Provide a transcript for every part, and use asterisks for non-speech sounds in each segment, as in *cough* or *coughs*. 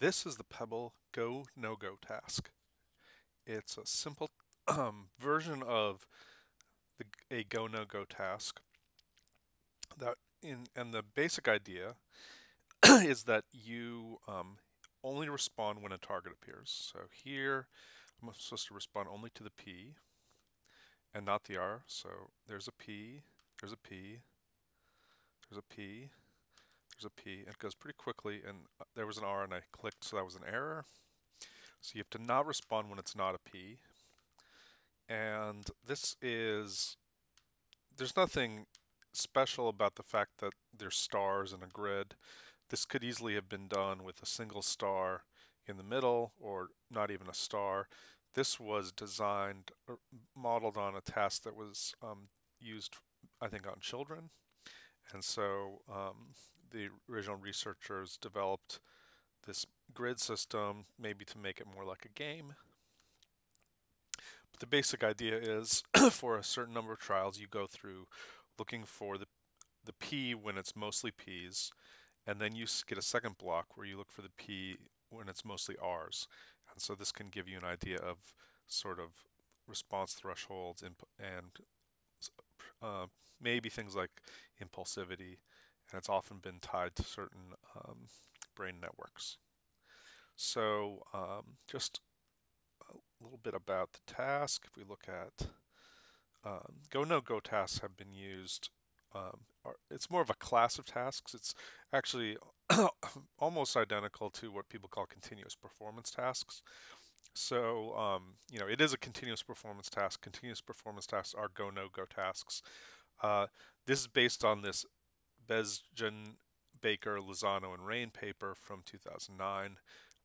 This is the PEBL Go No Go task. It's a simple um, version of the, a Go No Go task. That in and the basic idea *clears throat* is that you um, only respond when a target appears. So here I'm supposed to respond only to the P and not the R. So there's a P, there's a P, there's a P, there's a P. It goes pretty quickly, and uh, there was an R, and I clicked, so that was an error. So you have to not respond when it's not a P. And this is, there's nothing special about the fact that there's stars in a grid. This could easily have been done with a single star in the middle or not even a star. This was designed, uh, modeled on a task that was um, used, I think, on children. And so um, the original researchers developed this grid system, maybe to make it more like a game. But the basic idea is *clears throat* for a certain number of trials, you go through looking for the, the P when it's mostly P's, and then you get a second block where you look for the P when it's mostly R's. And so this can give you an idea of sort of response thresholds and, and uh, maybe things like impulsivity, and it's often been tied to certain um, brain networks. So um, just a little bit about the task. If we look at um, Go No Go tasks have been used. Um, are, it's more of a class of tasks. It's actually *coughs* almost identical to what people call continuous performance tasks. So, um, you know, it is a continuous performance task. Continuous performance tasks are go no go tasks. Uh, this is based on this Bezdjian, Baker, Lozano, and Raine paper from 2009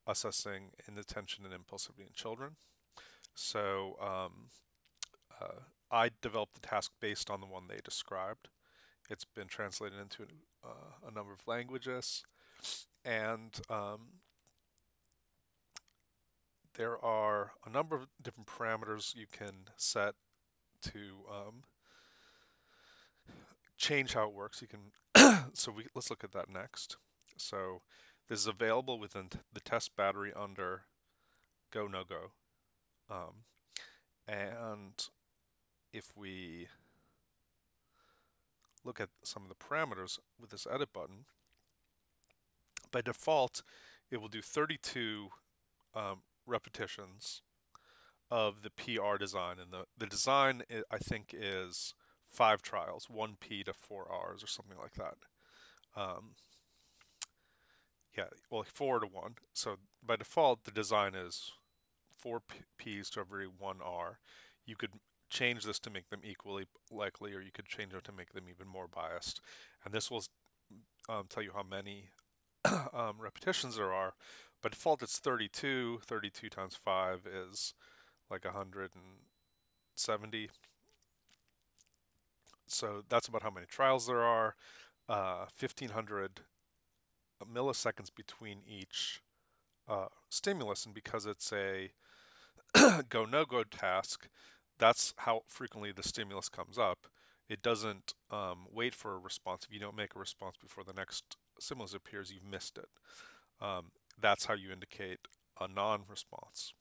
assessing inattention and impulsivity in children. So, um, uh, I developed the task based on the one they described. It's been translated into uh, a number of languages, and um, there are a number of different parameters you can set to um, change how it works. You can so we let's look at that next. So this is available within the test battery under Go No Go, um, and if we look at some of the parameters with this edit button, by default, it will do 32 um, repetitions of the PR design. And the, the design, I think, is five trials, one P to four Rs or something like that. Um, yeah, well, four to one. So by default, the design is four P's to every one R. You could change this to make them equally likely, or you could change it to make them even more biased. And this will um, tell you how many *coughs* um, repetitions there are. By default, it's 32. 32 times 5 is like 170. So that's about how many trials there are. Uh, 1500 milliseconds between each uh, stimulus, and because it's a *clears throat* go no go task, that's how frequently the stimulus comes up. It doesn't um, wait for a response. If you don't make a response before the next stimulus appears, you've missed it. Um, that's how you indicate a non-response.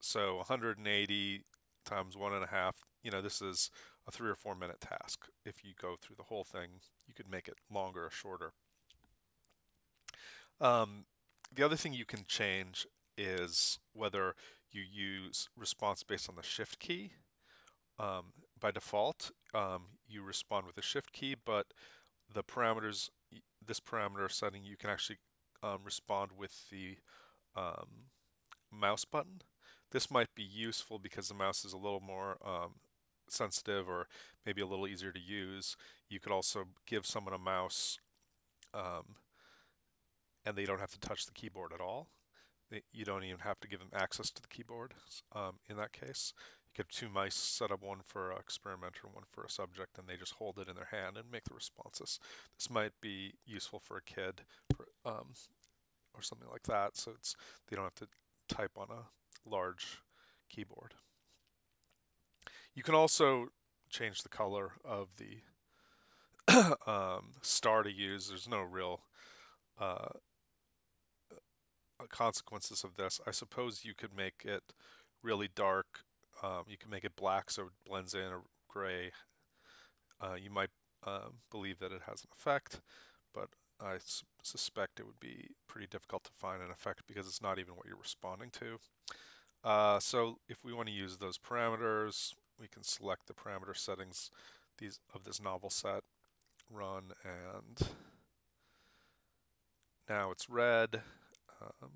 So 180 times one and a half, you know, this is a three or four minute task. If you go through the whole thing, you could make it longer or shorter. Um, the other thing you can change is whether you use response based on the shift key. Um, by default, um, you respond with the shift key, but the parameters, this parameter setting, you can actually um, respond with the um, mouse button. This might be useful because the mouse is a little more um, sensitive or maybe a little easier to use. You could also give someone a mouse um, and they don't have to touch the keyboard at all you don't even have to give them access to the keyboard um, in that case. You get two mice set up, one for an experimenter one for a subject, and they just hold it in their hand and make the responses. This might be useful for a kid for, um, or something like that, so it's they don't have to type on a large keyboard. You can also change the color of the *clears throat* um, star to use. There's no real uh, consequences of this. I suppose you could make it really dark. Um, you can make it black so it blends in, or gray. Uh, you might uh, believe that it has an effect, but I su suspect it would be pretty difficult to find an effect because it's not even what you're responding to. Uh, so if we want to use those parameters, we can select the parameter settings these of this novel set, run, and now it's red. Um,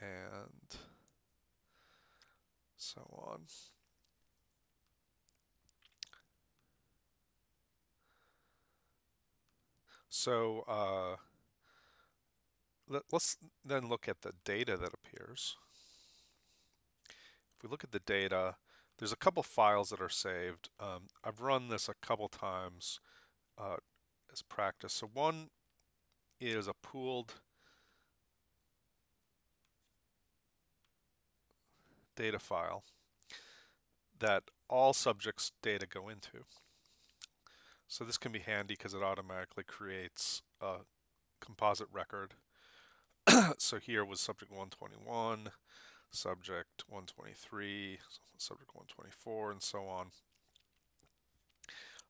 and so on. So uh, let, us then look at the data that appears. If we look at the data, there's a couple files that are saved. Um, I've run this a couple times uh, as practice. So one is a pooled data file that all subjects data go into. So this can be handy because it automatically creates a composite record. *coughs* so here was subject 121, subject 123, subject 124, and so on.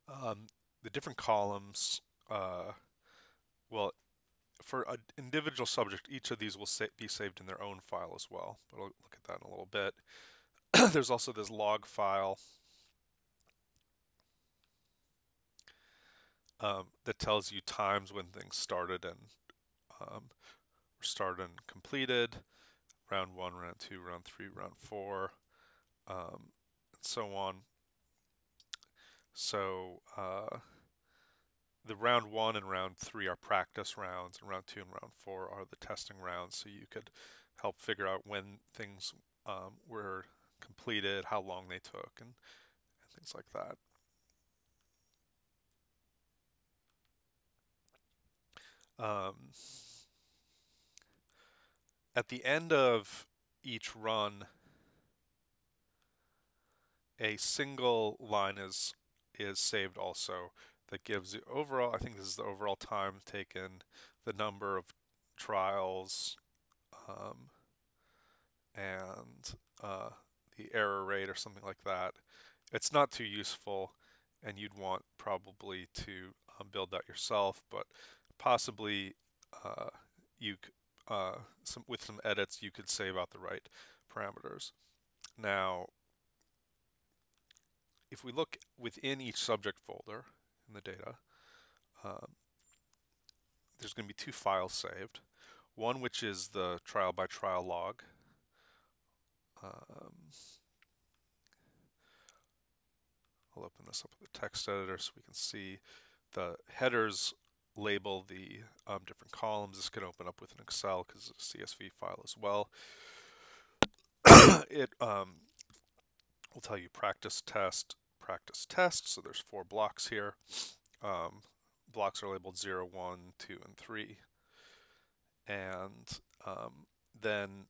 Um, the different columns, uh, well, for an individual subject, each of these will sa be saved in their own file as well. But I'll look at that in a little bit. *coughs* There's also this log file um, that tells you times when things started and um, started and completed, round one, round two, round three, round four, um, and so on. So uh, the round one and round three are practice rounds, and round two and round four are the testing rounds. So you could help figure out when things um, were completed, how long they took, and, and things like that. Um, at the end of each run, a single line is is saved also that gives the overall, I think this is the overall time taken, the number of trials, um, and uh, the error rate or something like that. It's not too useful and you'd want probably to um, build that yourself, but possibly uh, you uh, some, with some edits you could save out the right parameters. Now, if we look within each subject folder in the data, um, there's going to be two files saved. One which is the trial by trial log. Um, I'll open this up with the text editor so we can see the headers label the um, different columns. This can open up with an Excel because it's a CSV file as well. *coughs* it um, will tell you practice test, practice test. So there's four blocks here. Um, blocks are labeled 0, 1, 2, and 3. And um, then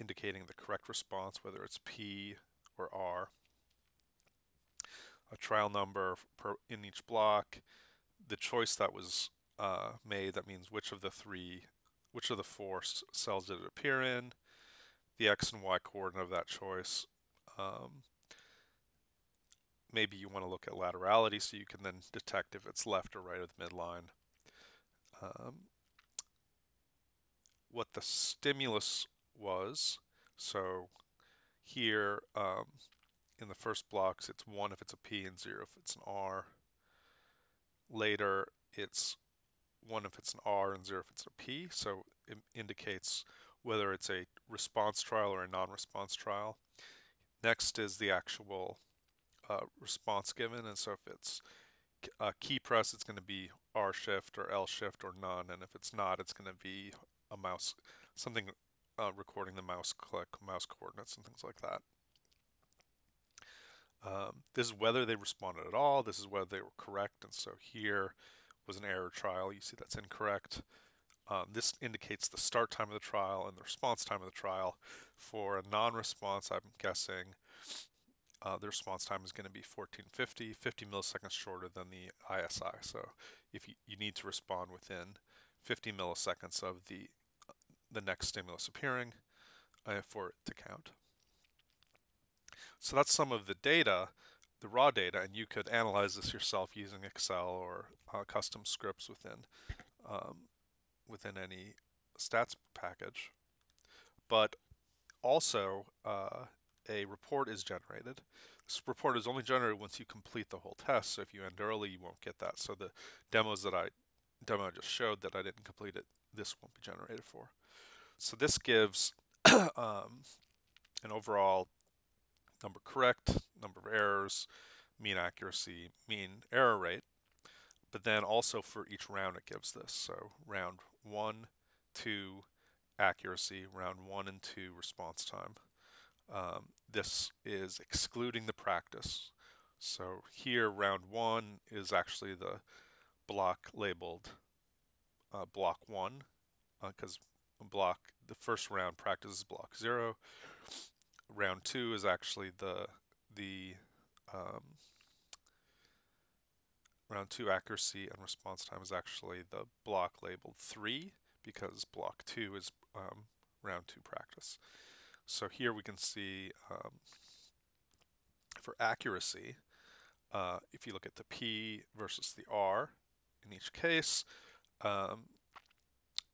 indicating the correct response, whether it's P or R. A trial number per, in each block, the choice that was uh, made, that means which of the three, which of the four cells did it appear in, the x and y coordinate of that choice. Um, maybe you want to look at laterality so you can then detect if it's left or right of the midline. Um, what the stimulus was, so here um, in the first blocks it's 1 if it's a P and 0 if it's an R. Later, it's 1 if it's an R and 0 if it's a P, so it indicates whether it's a response trial or a non-response trial. Next is the actual uh, response given, and so if it's a key press, it's going to be R shift or L shift or none, and if it's not, it's going to be a mouse, something uh, recording the mouse click, mouse coordinates, and things like that. Um, this is whether they responded at all. This is whether they were correct. And so here was an error trial. You see that's incorrect. Um, this indicates the start time of the trial and the response time of the trial. For a non-response, I'm guessing uh, the response time is going to be 1450, 50 milliseconds shorter than the ISI. So if you, you need to respond within 50 milliseconds of the the next stimulus appearing uh, for it to count. So that's some of the data, the raw data, and you could analyze this yourself using Excel or uh, custom scripts within um, within any stats package. But also, uh, a report is generated. This report is only generated once you complete the whole test. So if you end early, you won't get that. So the demos that I demo just showed that I didn't complete it, this won't be generated for. So this gives *coughs* um, an overall number correct, number of errors, mean accuracy, mean error rate. But then also for each round it gives this. So round one, two, accuracy, round one and two response time. Um, this is excluding the practice. So here round one is actually the block labeled uh, block one because uh, block the first round practice is block zero. Round two is actually the the um, round two accuracy and response time is actually the block labeled three because block two is um, round two practice. So here we can see um, for accuracy, uh, if you look at the P versus the R in each case, um,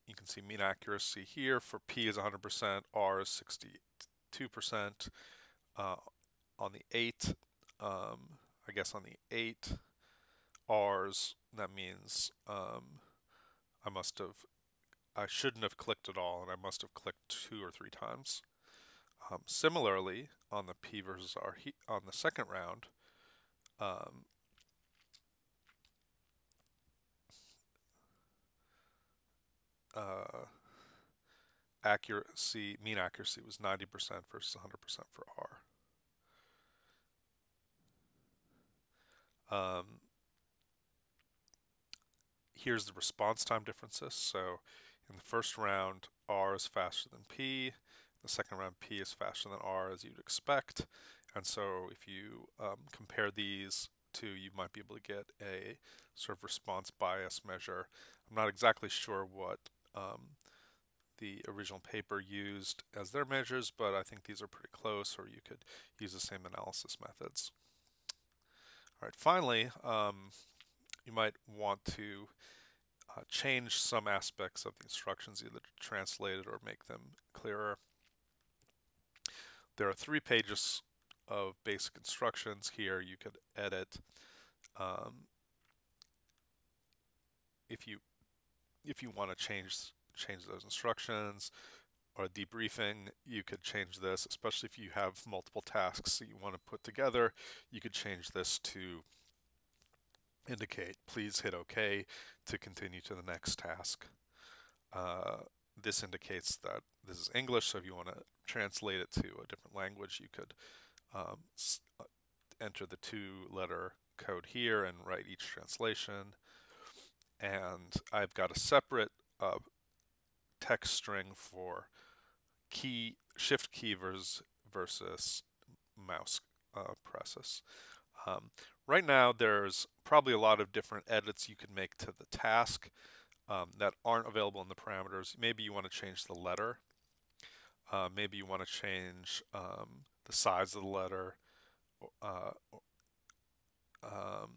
you can see mean accuracy here for P is 100%, R is 62%. Uh, on the 8, um, I guess on the 8 R's, that means um, I must have, I shouldn't have clicked at all, and I must have clicked two or three times. Um, similarly, on the P versus R on the second round, um, uh, accuracy, mean accuracy was 90% versus 100% for R. Um, here's the response time differences. So in the first round, R is faster than P. The second round, P is faster than R as you'd expect. And so if you um, compare these two, you might be able to get a sort of response bias measure. I'm not exactly sure what um, the original paper used as their measures, but I think these are pretty close, or you could use the same analysis methods. All right, finally, um, you might want to uh, change some aspects of the instructions, either translate it or make them clearer. There are three pages of basic instructions here you could edit. Um, if you if you want to change change those instructions or debriefing, you could change this, especially if you have multiple tasks that you want to put together. You could change this to indicate, please hit OK to continue to the next task. Uh, this indicates that this is English, so if you want to translate it to a different language, you could um, uh, enter the two-letter code here and write each translation and I've got a separate uh, text string for key shift key versus, versus mouse uh, presses. Um, right now there's probably a lot of different edits you can make to the task um, that aren't available in the parameters. Maybe you want to change the letter. Uh, maybe you want to change um, the size of the letter. Uh, um,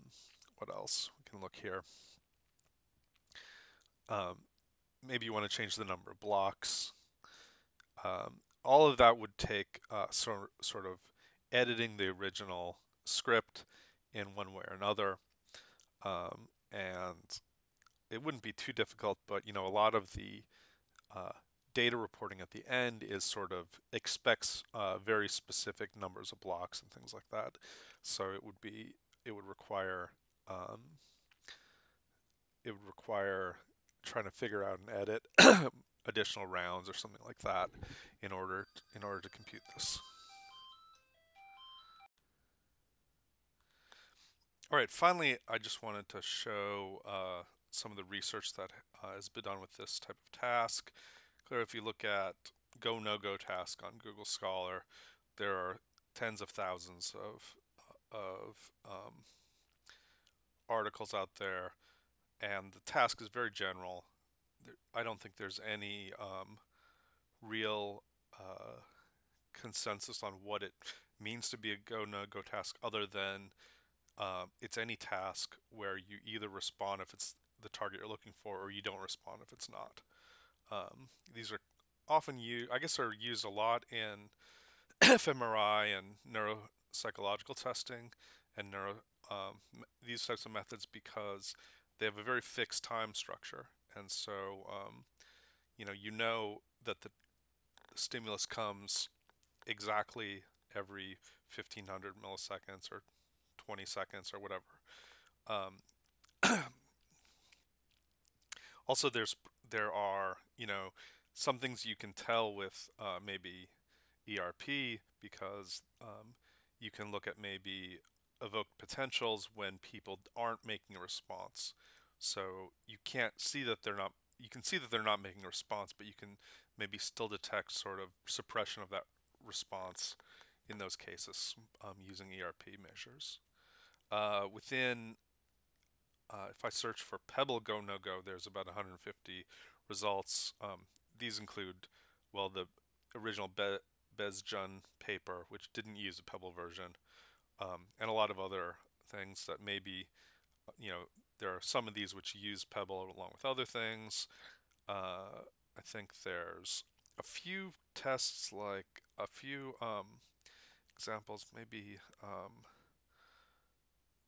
what else? We can look here. Maybe you want to change the number of blocks. Um, all of that would take uh, sort, sort of editing the original script in one way or another. Um, and it wouldn't be too difficult, but you know, a lot of the uh, data reporting at the end is sort of expects uh, very specific numbers of blocks and things like that. So it would be, it would require, um, it would require trying to figure out and edit *clears throat* additional rounds or something like that in order in order to compute this. All right, finally, I just wanted to show uh, some of the research that uh, has been done with this type of task. Clearly, if you look at go no go task on Google Scholar, there are tens of thousands of of um, articles out there, and the task is very general. I don't think there's any um, real uh, consensus on what it means to be a go no go task, other than uh, it's any task where you either respond if it's the target you're looking for, or you don't respond if it's not. Um, these are often used, I guess, are used a lot in *clears throat* fMRI and neuropsychological testing and neuro um, these types of methods because they have a very fixed time structure, and so um, you know you know that the stimulus comes exactly every 1500 milliseconds or 20 seconds or whatever. Um, *clears throat* also, there's there are you know some things you can tell with uh, maybe ERP because um, you can look at maybe evoked potentials when people aren't making a response. So you can't see that they're not. You can see that they're not making a response, but you can maybe still detect sort of suppression of that response in those cases um, using ERP measures. Uh, within, uh, if I search for PEBL Go No Go, there's about 150 results. Um, these include, well, the original Be Bezdjian paper, which didn't use a PEBL version, um, and a lot of other things that maybe, you know, there are some of these which use PEBL along with other things. Uh, I think there's a few tests, like a few um, examples, maybe um,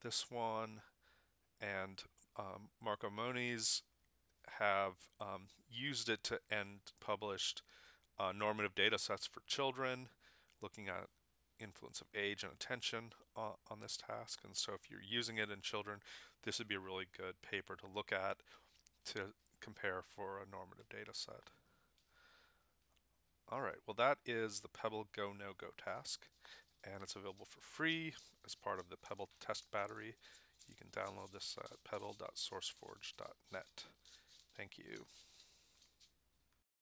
this one and um, Marco Moniz have um, used it to and published uh, normative data sets for children, looking at influence of age and attention uh, on this task. And so if you're using it in children, this would be a really good paper to look at to compare for a normative data set. All right, well that is the PEBL Go No Go task and it's available for free as part of the PEBL test battery. You can download this at pebl.sourceforge.net. Thank you.